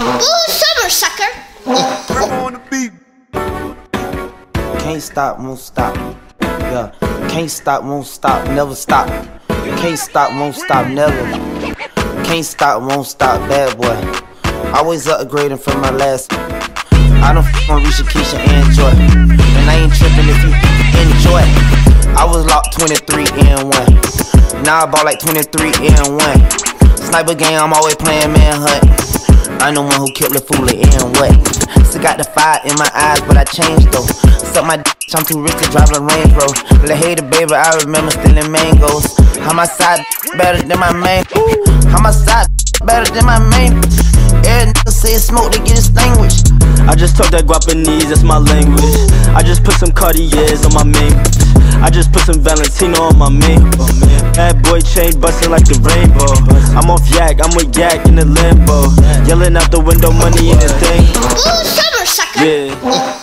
Ooh, summer sucker. Can't stop, won't stop. Yeah, can't stop, won't stop, never stop. Can't stop, won't stop, never. Can't stop, won't stop, bad boy. Always upgrading from my last. I don't f on Risha, Keisha, and Joy. And I ain't tripping if you enjoy. I was locked 23 and 1. Now I bought like 23 and 1. Sniper game, I'm always playing manhunt. I'm the one who killed the fool and what? Still got the fire in my eyes, but I changed though. Suck my d, I'm too rich to drive a Range Rover. Let hater baby, I remember stealing mangoes. How my side better than my main? How my side better than my main? Every nigga say smoke, they get extinguished. I just talk that Guapanese, that's my language. I just put some Cartiers on my main. I just put some Valentino on my main. Boy chain busting like the rainbow. I'm off yak, I'm with yak in the limbo. Yelling out the window, money in the thing. Ooh, summer sucker. Yeah.